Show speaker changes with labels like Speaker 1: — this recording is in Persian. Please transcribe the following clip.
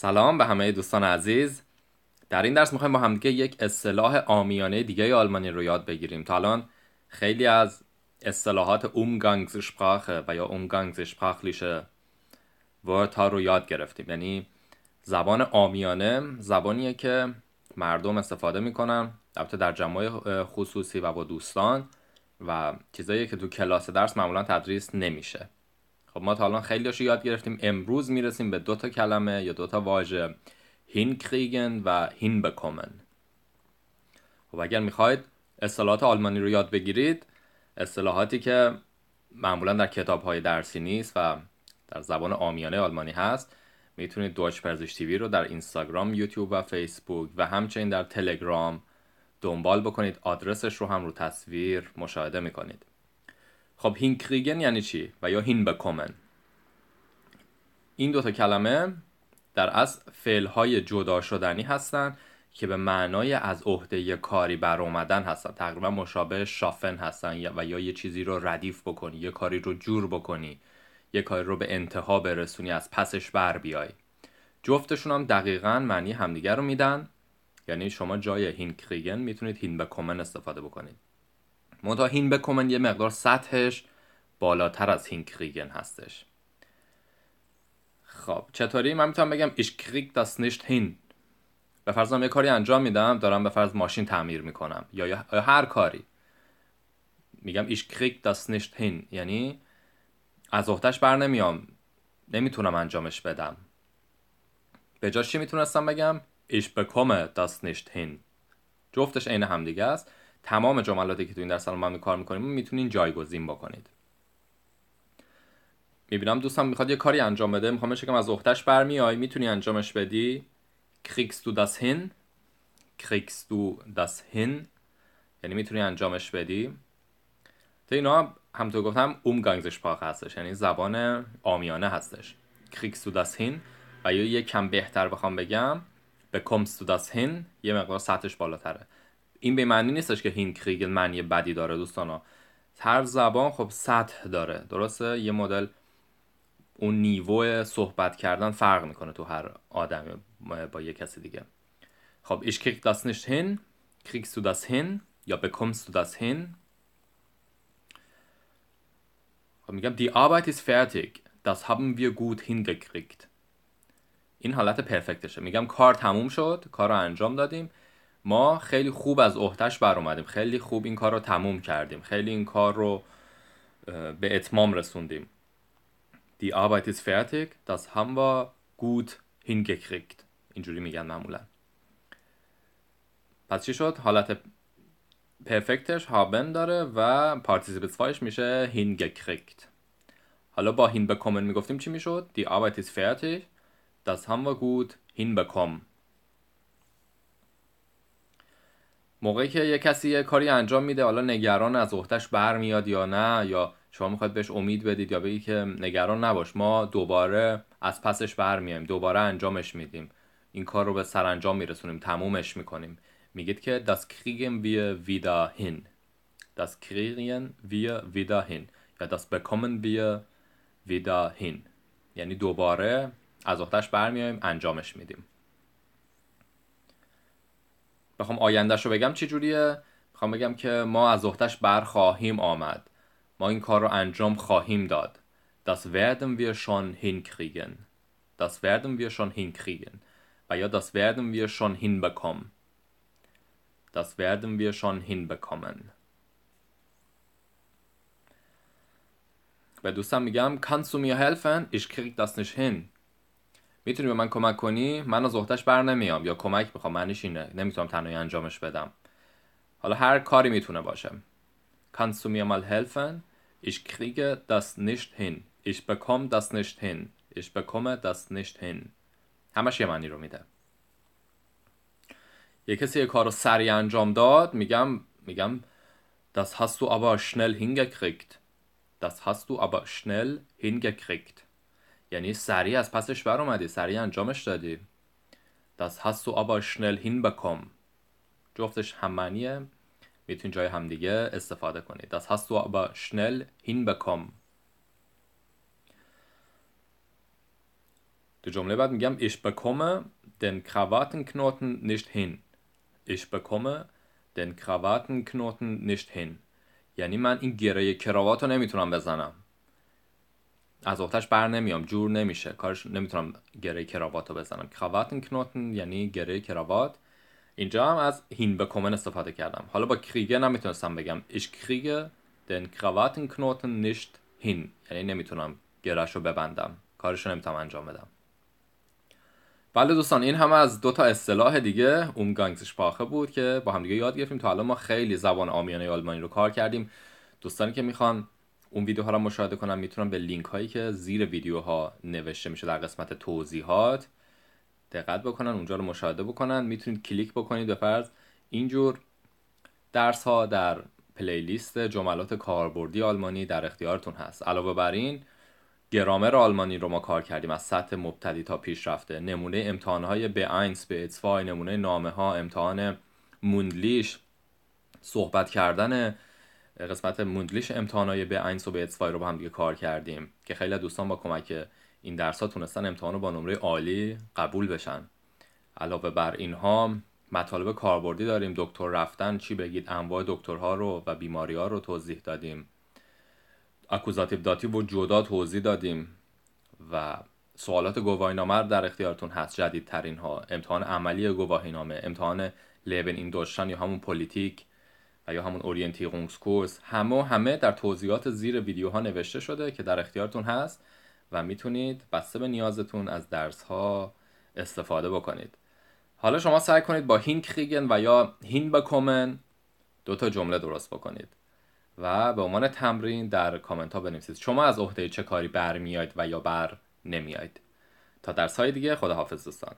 Speaker 1: سلام به همه دوستان عزیز. در این درس می‌خوایم با همدیگه یک اصطلاح آمیانه دیگه آلمانی رو یاد بگیریم. تا الان خیلی از اصطلاحات Umgangssprache و یا Umgangssprachliche ها رو یاد گرفتیم. یعنی زبان آمیانه زبانیه که مردم استفاده می‌کنن البته در جمعای خصوصی و با دوستان و چیزایی که تو کلاس درس معمولا تدریس نمیشه. خب ما تا الان خیلی یاد گرفتیم. امروز می‌رسیم به دو تا کلمه یا دو تا واژه. Hinkriegen و hinbekommen. خب اگر می‌خواید اصطلاحات آلمانی رو یاد بگیرید. اصطلاحاتی که معمولا در کتاب های درسی نیست و در زبان آمیانه آلمانی هست. می‌تونید دوچ پرزش تیوی رو در اینستاگرام، یوتیوب و فیسبوک و همچنین در تلگرام دنبال بکنید. آدرسش رو هم رو تصویر مشاهده می‌کنید. خب هینکریگن یعنی چی و یا هین بکومن این دوتا کلمه در از فعل جدا شدنی هستند که به معنای از عهده کاری بر اومدن هستن. تقریبا مشابه شافن هستن و یا یه چیزی رو ردیف بکنی یه کاری رو جور بکنی یه کاری رو به انتها برسونی از پسش بر بیای. جفتشون هم دقیقا معنی همدیگر رو میدن. یعنی شما جای هین کریگن می‌تونید هین بکومن استفاده بکنید. منتها هین بکومن یه مقدار سطحش بالاتر از هین کریگن هستش. خب چطوری؟ من می‌تونم بگم ایش کریگ دست نیشت هین. به فرض یه کاری انجام میدم دارم به فرض ماشین تعمیر می‌کنم. یا, یا هر کاری. میگم ایش کریگ دست نیشت هین. یعنی از اختش بر نمیام. نمی‌تونم انجامش بدم. به جاش چی می‌تونستم بگم؟ ایش بکومه دست نیشت هین. جفتش عین همدیگه است. تمام جملاتی که تو این درس الان کار می‌کنیم می‌تونین جایگزین بکنید. می‌بینم دوستم می‌خواد یه کاری انجام بده. می‌خوام بگم از اختش برمیای. می‌تونی انجامش بدی. Kriegst du das hin? Kriegst du das hin? یعنی می‌تونی انجامش بدی. تا اینا همطور گفتم Umgangssprache هستش. یعنی زبان آمیانه هستش. Kriegst du das hin? و یا یه کم بهتر بخوام بگم bekommst du das hin یه مقدار سطحش بالاتره. این به معنی نیستش که هین کریگل معنی بدی داره دوستانا. هر زبان خب سطح داره درسته؟ یه مدل اون نیوه صحبت کردن فرق می‌کنه تو هر آدمی با یه کسی دیگه. خب ich krieg das nicht hin kriegst du das hin یا bekommst du das hin خب میگم die Arbeit ist fertig das haben wir gut hingekriegt. این حالت پرفکتشه میگم کار تموم شد کار رو انجام دادیم. ما خیلی خوب از احتش بر اومدیم خیلی خوب این کار رو تموم کردیم. خیلی این کار رو به اتمام رسوندیم. Die Arbeit ist fertig, das haben wir gut hingekriegt. اینجوری میگن معمولا. پس چی شد؟ حالت پرفکتش هابن داره و پارتیسیپ 2 میشه hingekriegt. حالا با hinbekommen می‌گفتیم چی می‌شد؟ Die Arbeit ist fertig das haben wir gut hinbekommen. موقعی که یه کسی یه کاری انجام میده حالا نگران از اختش برمیاد یا نه یا شما می‌خواید بهش امید بدید یا بگید که نگران نباش ما دوباره از پسش برمیایم دوباره انجامش میدیم. این کار رو به سرانجام میرسونیم تمومش می‌کنیم. میگید که das kriegen wir wieder hin das kriegen wir wieder hin یا das bekommen wir wieder hin یعنی دوباره از اختش برمیایم انجامش میدیم. بخوام آیندهش رو بگم چی جوریه بخوام بگم که ما از اختش بر خواهیم آمد ما این کار رو انجام خواهیم داد Das werden wir schon hinkriegen Das werden wir schon hinkriegen و یا Das werden wir schon hinbekommen Das werden wir schon hinbekommen به دوستم میگم Kannst du mir helfen? Ich krieg das nicht hin می‌تونی به من کمک کنی؟ من از احتش بر نمیام. یا کمک بخوام منش اینه. نمی‌تونم تنهایی انجامش بدم. حالا هر کاری می‌تونه باشه. کانسو میامال هلفن ایش کریگه دست نشت هن ایش بکم دست نشت هن ایش بکم دست نشت هن همش یه معنی رو میده. یه کسی یه کار رو سریع انجام داد میگم میگم دست هستو اوه شنل هنگه کریگت دست هستو اوه شنل هنگه کریگت یعنی سریع از پسش بر اومدی سریع انجامش دادی Das hast du aber schnell hinbekommen. جفتش هم معنیه می‌تونید جای همدیگه استفاده کنید Das hast du aber schnell hinbekommen Du به جمله بعد میگم ich bekomme den Krawattenknoten nicht hin ich bekomme den Krawattenknoten nicht hin یعنی من این گره کراوات رو نمی‌تونم بزنم از اختش بر نمیام جور نمیشه. کارش نمی‌تونم گره کراوات رو بزنم کراواتن کنوتن یعنی گره کراوات. اینجا هم از هین بکومن استفاده کردم. حالا با کریگه نمی‌تونستم بگم. ich kriege den Krawattenknoten nicht hin یعنی نمی‌تونم گرهش رو ببندم. کارش رو نمی‌تونم انجام بدم. بله دوستان این هم از دو تا اصطلاح دیگه. اومگانگسشپاخه بود که با هم دیگه یاد گرفتیم. تا حالا ما خیلی زبان آمیانه آلمانی رو کار کردیم. دوستانی که می‌خوان اون ویدیوها رو مشاهده کنن می‌تونن به لینک هایی که زیر ویدیوها نوشته میشه در قسمت توضیحات دقت بکنن اونجا رو مشاهده بکنن. می‌تونید کلیک بکنید به فرض. اینجور درس ها در پلیلیست جملات کاربردی آلمانی در اختیارتون هست. علاوه بر این گرامر آلمانی رو ما کار کردیم از سطح مبتدی تا پیشرفته. نمونه امتحان های به 1 به 2 نمونه نامه ها امتحان موندلیش صحبت کردن قسمت موندلیش امتحانای به 1 و به 2 رو با هم دیگه کار کردیم که خیلی دوستان با کمک این درس ها تونستن امتحان رو با نمره عالی قبول بشن. علاوه بر اینها مطالب کاربردی داریم دکتر رفتن چی بگید انواع دکترها رو و بیماری ها رو توضیح دادیم. اکوزاتیو داتیو و جدا توضیح دادیم و سوالات گواهینامه در اختیارتون هست جدیدترین ها امتحان عملی گواهینامه امتحان Leben in Deutschland یا همون Politik یا همون Orientierungskurs همه همه در توضیحات زیر ویدیوها نوشته شده که در اختیارتون هست و می‌تونید بسته به نیازتون از درس ها استفاده بکنید. حالا شما سعی کنید با hinkriegen و یا hinbekommen دو تا جمله درست بکنید و به عنوان تمرین در کامنت ها بنویسید. شما از عهده چه کاری برمیاید و یا بر نمیاید تا درس های دیگه خداحافظ دوستان.